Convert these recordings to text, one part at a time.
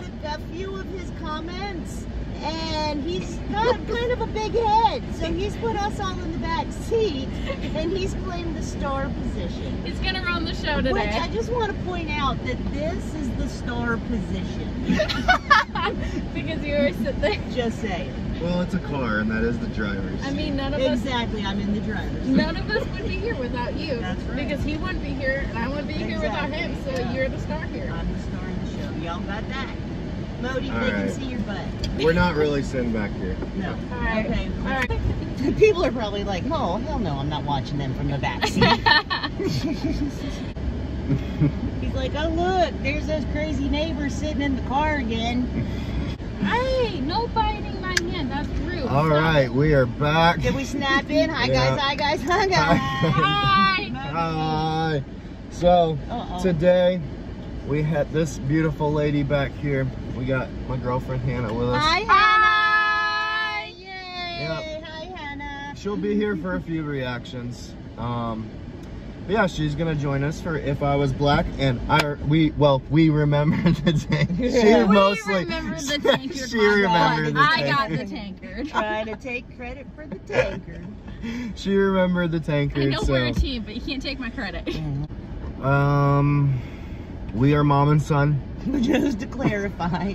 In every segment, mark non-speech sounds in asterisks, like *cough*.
read a, a few of his comments, and he's got kind of a big head. So he's put us all in the back seat, and he's claimed the star position. He's gonna run the show Which today. I just want to point out that this is the star position. *laughs* because you always sit there. Just saying. Well, it's a car, and that is the driver's. I mean, none of us, Exactly, I'm in the driver's. none of us would be here without you. That's right. Because he wouldn't be here, and I wouldn't be here without him. So yeah. you're the star here. I'm the star of the show. Y'all got that? Modi, All they can see your butt. We're not really sitting back here. No. All right. Okay. All right. *laughs* People are probably like, oh, hell no, I'm not watching them from the back seat. *laughs* *laughs* He's like, oh, look, there's those crazy neighbors sitting in the car again. hey, no biting my hand. That's rude. All Stop right, we are back. Did we snap in? Hi, Yeah. guys. Hi, guys. Hi, guys. Hi. Hi. So Uh-oh. today we had this beautiful lady back here. We got my girlfriend Hannah with us. Hi, Hi. Hannah. Yay. Yep. Hi, Hannah. She'll be here for a few reactions. Um, but yeah, she's gonna join us for if I was black, and I we well we remember *laughs* the tank. She Yeah. Mostly *laughs* remember the tankard, she remembered the. I got the tankard. tankard. Trying to take credit for the tankard. *laughs* She remembered the I tankard. know so we're a team, but you can't take my credit. um, we are mom and son, *laughs* Just to clarify.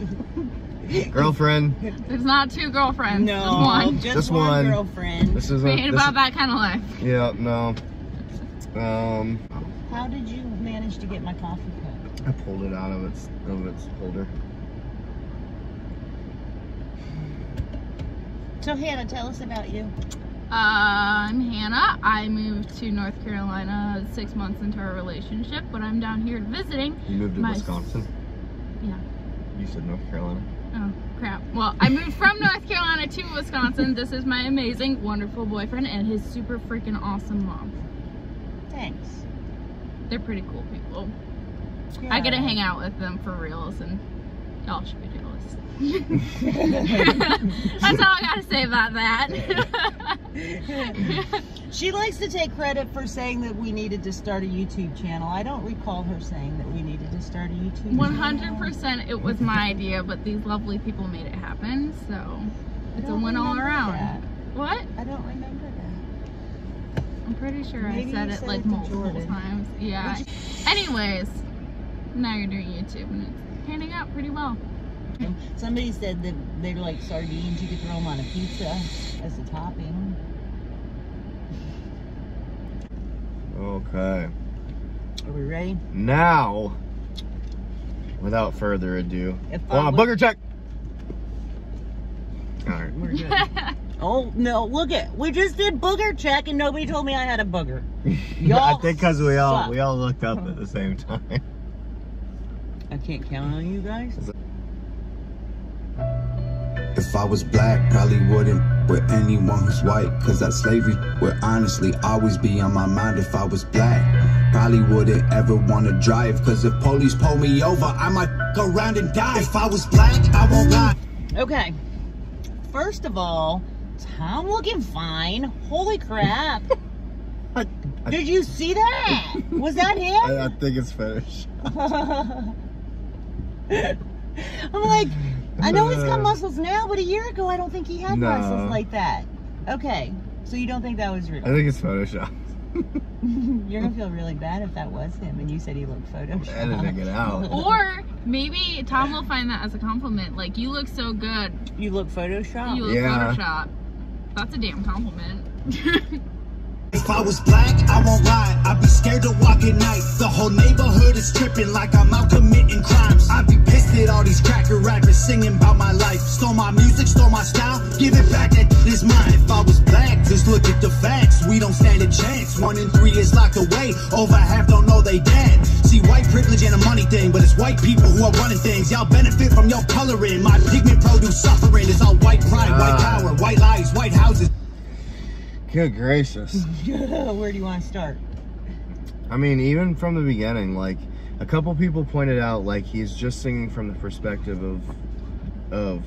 girlfriend. There's not two girlfriends. No, There's one. just Just one, one. girlfriend. This is We a ain't this about is- that kind of life. Yeah, no. Um, How did you manage to get my coffee cup? I pulled it out of its of its holder. So Hannah, tell us about you. Uh, I'm Hannah. I moved to North Carolina six months into our relationship, but I'm down here visiting. You moved to My- Wisconsin. Yeah. You said North Carolina. Oh, crap. Well, I moved from North Carolina to Wisconsin. This is my amazing, wonderful boyfriend and his super freaking awesome mom. Thanks. They're pretty cool people. I get to hang out with them for reals, and y'all should be jealous. *laughs* *laughs* That's all I gotta say about that. *laughs* *laughs* She likes to take credit for saying that we needed to start a YouTube channel. I don't recall her saying that we needed to start a YouTube One channel. hundred percent, it was my idea, but these lovely people made it happen. So it's a win all around. that. What? I don't remember that. I'm pretty sure Maybe I said it said like it multiple Jordan. times. Yeah. Anyways, now you're doing YouTube and it's panning out pretty well. Somebody said that they're like sardines. You could throw them on a pizza as a topping. Okay. Are we ready? Now, without further ado, If hold I on, was- booger check. All right. We're good. *laughs* oh no! Look at we just did booger check and nobody told me I had a booger. *laughs* I Y'all think because we all suck. we all looked up at the same time. I can't count on you guys. If I was black, probably wouldn't with anyone who's white. Cause that slavery would honestly always be on my mind if I was black. Probably wouldn't ever wanna drive. Cause if police pull me over, I might go around and die. If I was black, I won't lie. Okay. First of all, Tom looking fine. Holy crap! I, *laughs* I, Did you see that? Was that *laughs* him? I, I think it's fetish. *laughs* I'm like, I know he's got muscles now, but a year ago I don't think he had No. muscles like that. Okay, so you don't think that was real? I think it's Photoshop. *laughs* You're gonna *laughs* feel really bad if that was him and you said he looked photoshopped. Editing it out. *laughs* or maybe Tom will find that as a compliment. Like, you look so good. You look photoshopped. You look Yeah. Photoshop. That's a damn compliment. If I was black, I won't lie. I'd be scared to walk at night. The whole neighborhood is tripping like I'm singing about my life. Stole my music, stole my style. Give it back, that is mine. If I was black, just look at the facts. We don't stand a chance. One in three is locked away. Over half don't know they dead. See, white privilege ain't a money thing, but it's white people who are running things. Y'all benefit from your coloring. My pigment produce suffering. It's all white pride, white Ah. power, white lives, white houses. Good gracious. *laughs* Where do you want to start? I mean, even from the beginning, like a couple people pointed out, like he's just singing from the perspective of of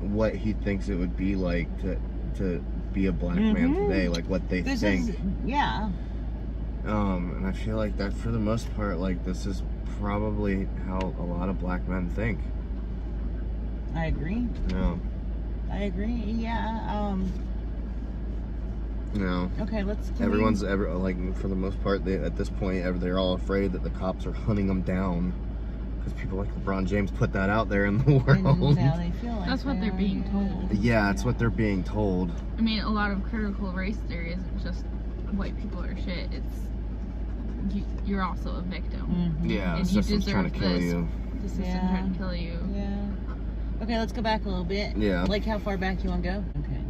what he thinks it would be like to to be a black man Mhm. today, like what they This think. is yeah. Um, and I feel like that for the most part, like this is probably how a lot of black men think. I agree. No, I agree. Yeah. Um. no. Okay. Let's. Everyone's ever like for the most part. They at this point, they're all afraid that the cops are hunting them down because people like LeBron James put that out there in the *laughs* world. now they feel like That's what they're being told. Yeah, it's what they're being told. I mean, a lot of critical race theory isn't just white people are shit. It's you, you're also a victim. Mhm. Yeah, And you system's trying to deserve kill this. you. The system Yeah. trying to kill you. Yeah. Okay, let's go back a little bit. Yeah. Like how far back you want to go? Okay.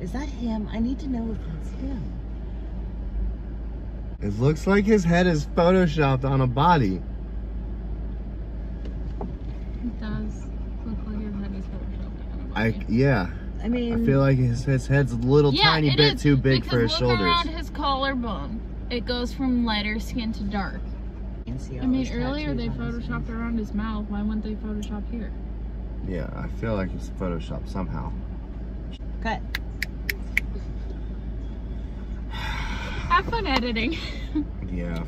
Is that him? I need to know if that's him. It looks like his head is photoshopped on a body. It does look like his head is photoshopped on a I body. yeah. I mean, I feel like his, his head's a little yeah, tiny bit is, too big because for his look shoulders. around his collarbone. It goes from lighter skin to dark. you can see I all mean, those earlier they tattoos on his photoshopped around his mouth. Why wouldn't they photoshop here? Yeah, I feel like it's photoshopped somehow. Cut. Have fun editing. *laughs* Yeah.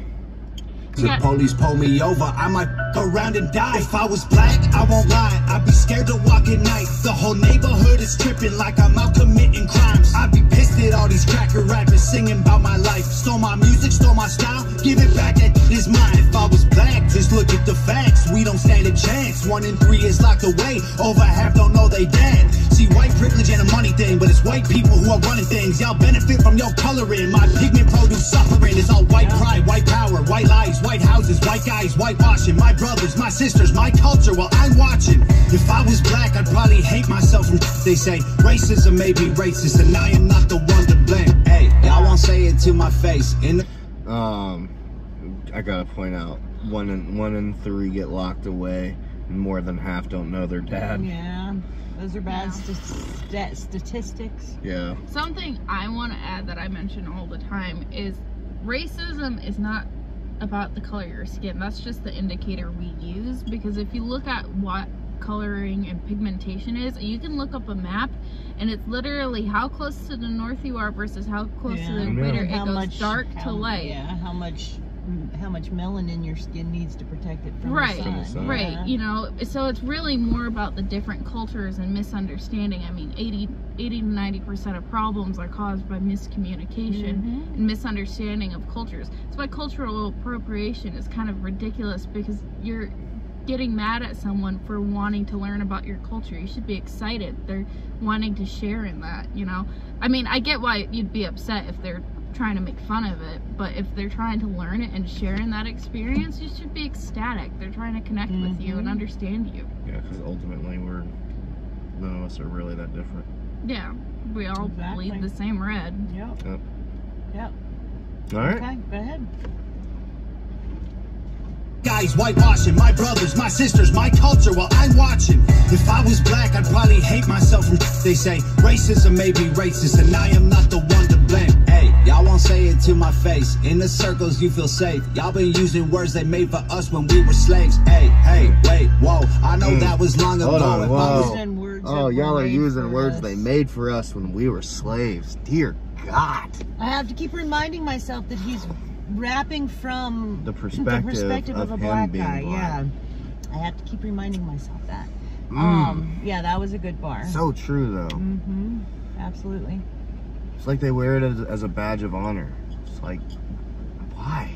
The Yeah. police pull me over, I might f- around and die. If I was black, I won't lie, I'd be scared to walk at night. The whole neighborhood is tripping like I'm out committing crimes. I'd be pissed at all these cracker rappers singing about my life. Stole my music, stole my style, give it back, that is mine. If I was black, just look at the facts. We don't stand a chance. One in three is locked away, over half don't know they dead. See, white privilege ain't a money thing, but it's white people who are running things. Y'all benefit from your coloring. My pigment produce suffering. It's all white pride, white power, white lies, white houses, white guys, whitewashing. My brothers, my sisters, my culture while I'm watching. If I was black, I'd probably hate myself from they say racism may be racist, and I am not the one to blame. Hey, y'all won't say it to my face. In the Um, I gotta point out one in one in three get locked away, and more than half don't know their dad. Yeah. Those are bad Yeah. st- st- statistics. Yeah. Something I want to add that I mention all the time is racism is not about the color of your skin. That's just the indicator we use because if you look at what coloring and pigmentation is, you can look up a map and it's literally how close to the north you are versus how close to the equator. And It how goes much dark to light. Yeah. How much? How much melanin your skin needs to protect it from Right, the sun. From the sun. Right, Yeah. you know, so it's really more about the different cultures and misunderstanding. I mean, 80, 80 to 90% of problems are caused by miscommunication Mhm. and misunderstanding of cultures. That's why cultural appropriation is kind of ridiculous because you're getting mad at someone for wanting to learn about your culture. You should be excited. They're wanting to share in that, you know. I mean, I get why you'd be upset if they're trying to make fun of it, but if they're trying to learn it and share in that experience, you should be ecstatic. They're trying to connect with you and Mhm. understand you. Yeah, because ultimately we're none of us are really that different. Yeah, we all Exactly. bleed the same red. Yep. Yep. Yep. All right. Okay. Go ahead. Guys whitewashing my brothers, my sisters, my culture while I'm watching. If I was black, I'd probably hate myself from they say racism may be racist, and I am not the one to blame. Hey, y'all won't say it to my face. In the circles, you feel safe. Y'all been using words they made for us when we were slaves. Hey, hey, wait, whoa. I know Mm. that was long Hold ago. on, If I whoa. was Oh, y'all are using words us. they made for us when we were slaves. Dear God. I have to keep reminding myself that he's rapping from The perspective perspective of a him black being guy. black. Yeah, I have to keep reminding myself that. Mm. Um, yeah, that was a good bar. So true though. mm-hmm. Absolutely. It's like they wear it as, as a badge of honor. It's like, why?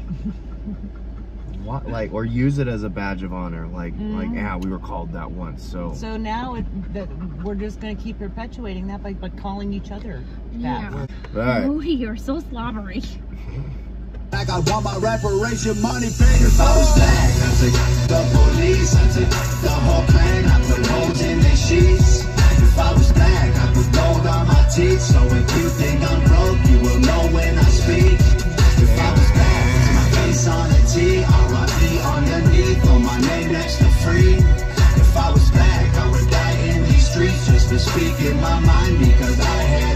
*laughs* what? Like, or use it as a badge of honor. Like, like, Mhm. yeah, we were called that once. So, So now it, that we're just going to keep perpetuating that by, by calling each other that. Yeah. all right. Oh, you're so slobbery. *laughs* Like I want my reparation money I was black. I the police, I took the whole plan, I put holes in their sheets. If I was black, I put gold on my teeth. So if you think I'm broke, you will know when I speak. If I was black, it's my face on a T, R.I.P. underneath, on my name next to free. If I was black, I would die in these streets just for speaking my mind because I had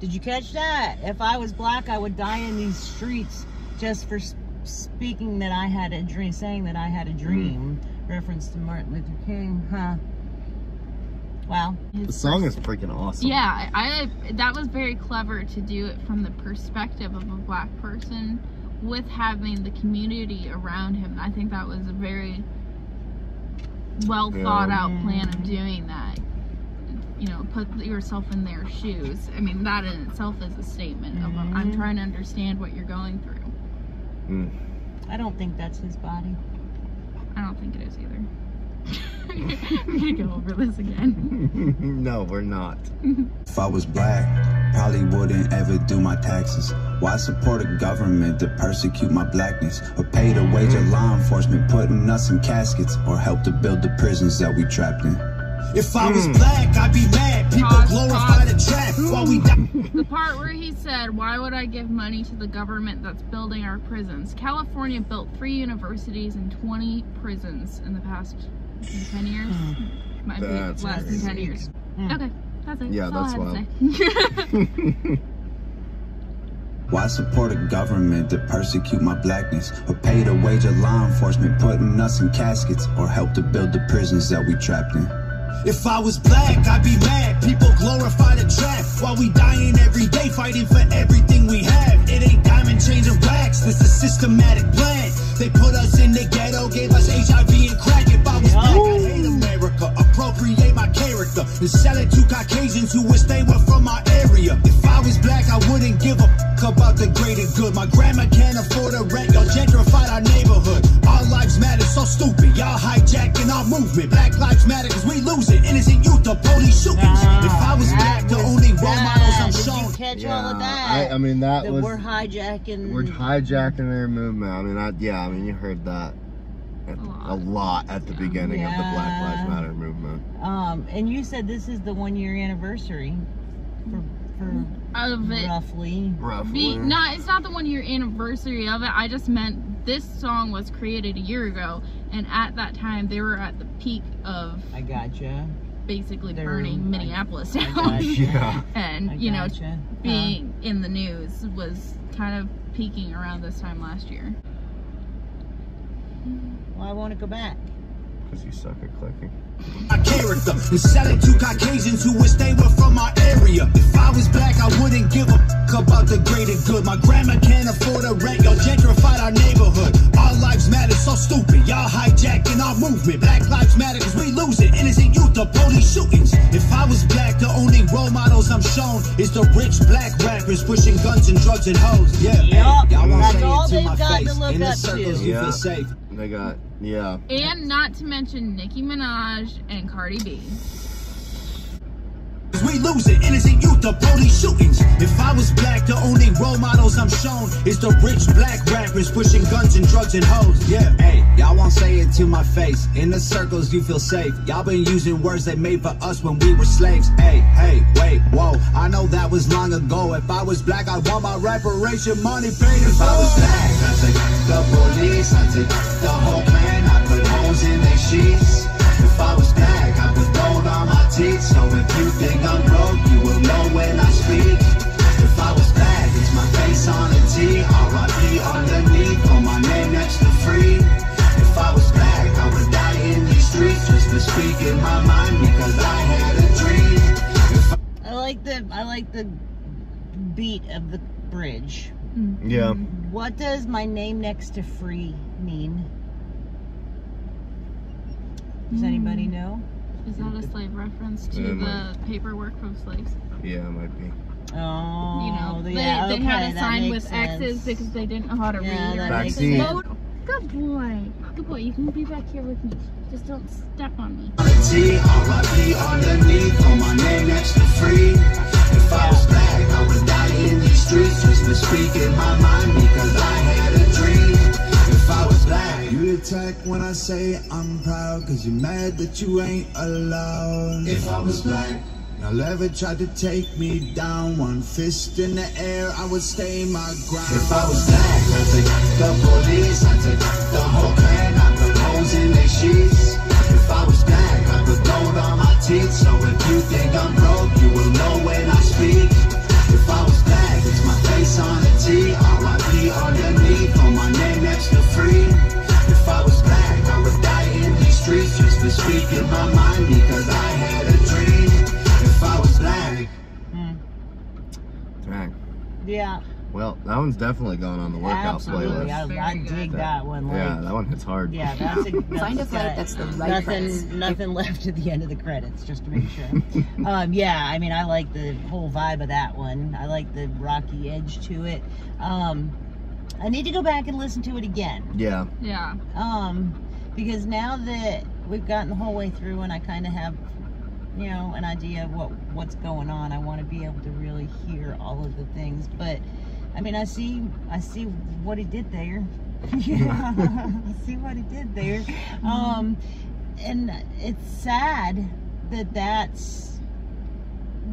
did you catch that? If I was black, I would die in these streets just for speaking that I had a dream, saying that I had a dream. Mm. Reference to Martin Luther King, huh? Wow. The song is freaking awesome. Yeah, I, I that was very clever to do it from the perspective of a black person with having the community around him. I think that was a very well Yeah. thought out plan of doing that. You know, put yourself in their shoes. I mean, that in itself is a statement of I'm Mhm. trying to understand what you're going through. Mm. I don't think that's his body. I don't think it is either. *laughs* We're gonna go over this again. *laughs* no, we're not. *laughs* If I was black, probably wouldn't ever do my taxes. Why support a government to persecute my blackness? Or pay the wage of law enforcement putting us in caskets? Or help to build the prisons that we trapped in? If I was black, I'd be mad. People Pause, glorify pause. the trap while we die. *laughs* The part where he said, Why would I give money to the government that's building our prisons? California built three universities and 20 prisons in the past 10 years. Might That's be less than 10 years. Hmm. Okay, that's it. Yeah, that's all I that's had to say. *laughs* Why support a government to persecute my blackness? Or pay the wage of law enforcement putting us in caskets? Or help to build the prisons that we trapped in? If I was black, I'd be mad. People glorify the trap while we dying every day, fighting for everything we have. It ain't diamond chains and wax, this a systematic plan. They put us in the ghetto, gave us HIV and crack. If I was black, I'd hate America, appropriate my character, and sell it to Caucasians who wish they were from my area. If I was black, I wouldn't give a fuck about the greater good. My grandma can't afford a rent, y'all gentrified our neighborhood. Our lives matter, so stupid. Y'all hijacking our movement. Black lives matter because we you catch Yeah, all of that? I, I mean that, that was we're hijacking. we're hijacking their movement. I mean, I, yeah, I mean you heard that at, A lot. a lot at the Yeah. beginning of the Black Lives Matter movement. Um, and you said this is the one year anniversary for, for Of it roughly. Roughly. Be, not, it's not the one year anniversary of it. I just meant this song was created a year ago, and at that time they were at the peak of I gotcha. Basically They're- burning I- Minneapolis I down. gotcha. *laughs* yeah. *laughs* and I you know, gotcha. being in the news was kind of peaking around this time last year. Huh. Well, I want to go back. Because you suck at clicking. my character and sell it to Caucasians who wish they were from our area. If I was black, I wouldn't give a fuck about the greater good. My grandma can't afford a rent, y'all gentrified our neighborhood. Our lives matter, so stupid. Y'all hijacking our movement. Black lives matter because we losing. Innocent youth, the police shootings. If I was black, the only role models I'm shown is the rich black rappers pushing guns and drugs and hoes. Yeah, Yup, y'all won't that's say all it to they've my got to look In the up to. circles, you Yeah. feel safe. They got yeah. And not to mention Nicki Minaj and Cardi B. We losing innocent youth, the police shootings. If I was black, the only role models I'm shown is the rich black rappers pushing guns and drugs and hoes. Yeah, hey, y'all won't say it to my face. In the circles, you feel safe. Y'all been using words they made for us when we were slaves. Hey, hey, wait, whoa. I know that was long ago. If I was black, I'd want my reparation money paid. If I was black, I'd take the police, I'd take the whole Klan, I'd put holes in their sheets. The I like the beat of the bridge. Yeah. What does my name next to free mean? Does anybody know? Is that a slave reference to Yeah, the might. paperwork of slaves? Mm. Yeah, it might be. Oh, you know, the- they, yeah, they okay, had a sign makes with sense. X's because they didn't know how to Yeah, read. that or makes sense. Good boy. Good boy. You can be back here with me. Just don't step on me. On a T, R.I.P. underneath, on my name next to free. If I was black, I would die in these streets just my mind because I had a dream. If I was black, you attack when I say I'm proud, cause you're mad that you ain't allowed. If I was black, Y'all ever tried to take me down? One fist in the air, I would stay my ground. If I was black, I'd take the police, I'd take the whole Klan, one's definitely going on the workout Absolutely, playlist. I, I dig good. that one. Like, yeah, that one hits hard. Yeah, that's a, *laughs* that's Find a got flight that's the right nothing, price. nothing left at the end of the credits, just to make sure. *laughs* um, yeah, I mean, I like the whole vibe of that one. I like the rocky edge to it. Um, I need to go back and listen to it again. Yeah. Yeah. Um, because now that we've gotten the whole way through and I kind of have, you know, an idea of what what's going on, I want to be able to really hear all of the things. But I mean, I see, I see what he did there. yeah, *laughs* I see what he did there. Um, and it's sad that that's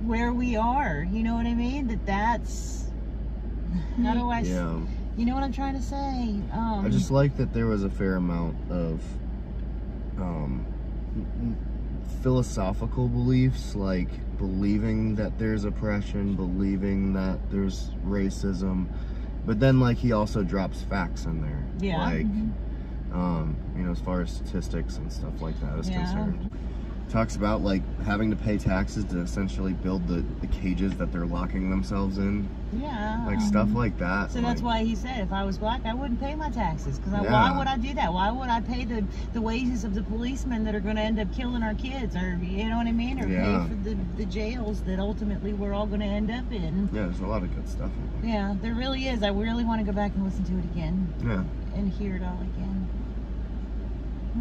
where we are. You know what I mean? That that's how do I? s- Yeah. You know what I'm trying to say? Um, I just like that there was a fair amount of um, philosophical beliefs, like believing that there's oppression, believing that there's racism, but then like he also drops facts in there, Yeah. like um, you know, as far as statistics and stuff like that is Yeah. concerned. Talks about like having to pay taxes to essentially build the, the cages that they're locking themselves in, yeah. like stuff like that. Um, So that's why he said if I was black, I wouldn't pay my taxes. Because Yeah. why would I do that? Why would I pay the, the wages of the policemen that are going to end up killing our kids, or you know what I mean, or Yeah. pay for the, the jails that ultimately we're all going to end up in? Yeah, there's a lot of good stuff. in Yeah, there really is. I really want to go back and listen to it again. Yeah. and hear it all again.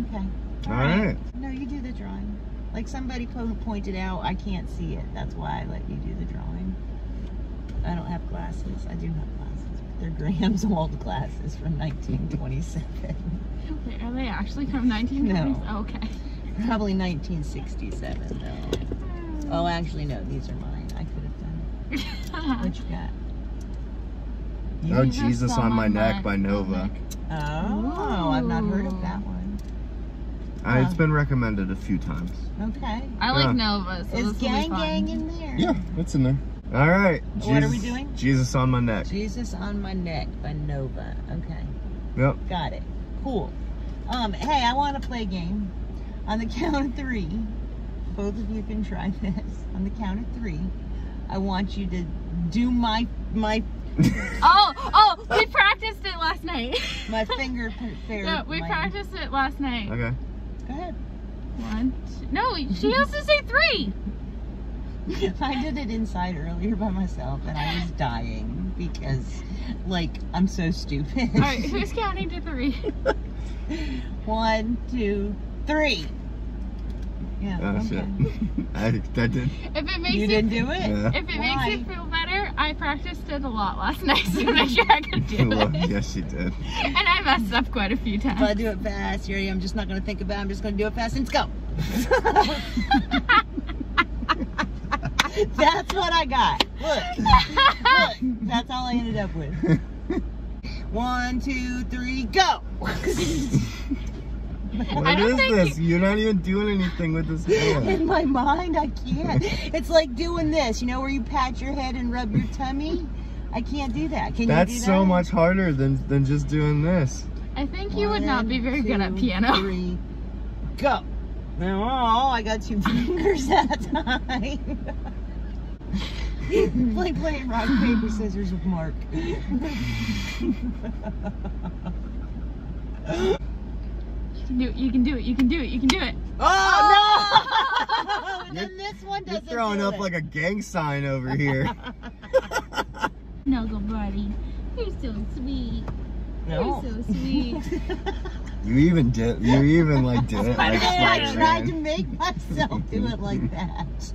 Okay. All right. No, you do the drawing. Like somebody po- pointed out, I can't see it. That's why I let you do the drawing. I don't have glasses. I do have glasses. But they're Graham's *laughs* old glasses from 1927. Wait, are they actually from 1920s? No. Oh, okay. Probably 1967 though. Oh, actually no, these are mine. I could have done it. What you *laughs* got? Oh, Jesus Jesus on on my My Neck neck. by Nova. Oh, I've not heard of that one. Uh, it's Huh. been recommended a few times. Okay. I like Yeah. Nova, so Is this Gang. Gang in there? Yeah, it's in there. All right. What are we Jesus- doing? Jesus on My Neck. Jesus on My Neck by Nova. Okay. Yep. Got it. Cool. Um, hey, I want to play a game. On the count of three, both of you can try this. On the count of three, I want you to do my my *laughs* Oh, oh, we practiced it last night. my *laughs* finger fair. yeah, we my- practiced it last night. Okay. Go ahead. One, two, no, she has to say three. *laughs* I did it inside earlier by myself, and I was dying because, like, I'm so stupid. All right, who's counting to three? *laughs* One, two, three. Yeah. Oh okay. shit. *laughs* I, that did. If it makes You you, didn't do it. Yeah. if it Why? makes you feel better, I practiced it a lot last *laughs* night to make sure I could do Well, it. yes, she did. *laughs* And I messed up quite a few times. If I times. do it fast, here I am just not going to think about it. I'm just going to do it fast and let's go. *laughs* That's what I got. Look. Look. That's all I ended up with. One, two, three, go. What I don't is think this? You're not even doing anything with this hand. In my mind, I can't. It's like doing this, you know, where you pat your head and rub your tummy. I can't do that. Can you do That's that? so much harder than than just doing this. I think you would not be One, very good at piano. Three, go. Oh, I got two *laughs* fingers that time. like playing rock, paper, scissors with Mark. *laughs* You can do it. You can do it. You can do it. You can do it. Oh, oh no! *laughs* then this one You're throwing do up it. like a gang sign over here. *laughs* Snuggle buddy. You're so sweet. no. You're so sweet. *laughs* You even did. You even like did it like I tried to make myself do it like that.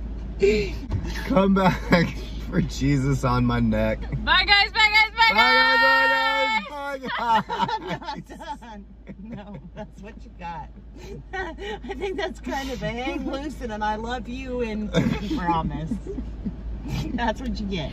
Come back for Jesus on my neck. bye guys. Bye guys. Bye Bye guys. guys. Bye guys. *laughs* Bye guys. not *laughs* done. No, that's what you got. *laughs* I think that's kind of a hang loose and an I love you and promise. That's what you get.